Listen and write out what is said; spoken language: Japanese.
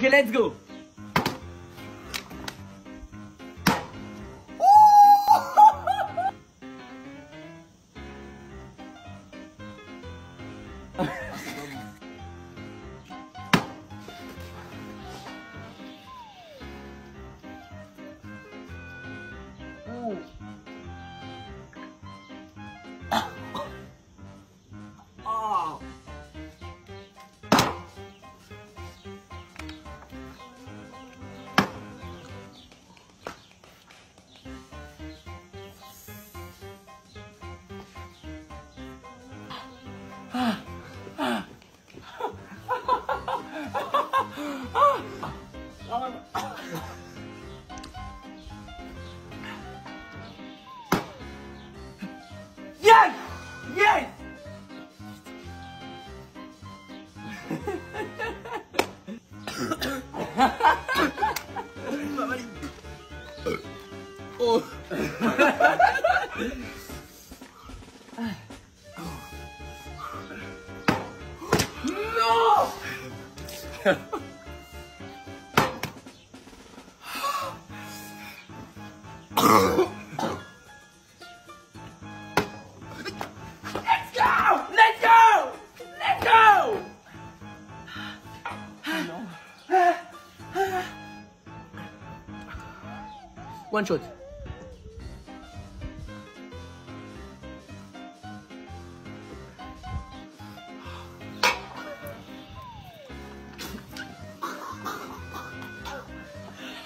Okay, let's go. Oh. Let's go! Let's go! Let's go! One choice.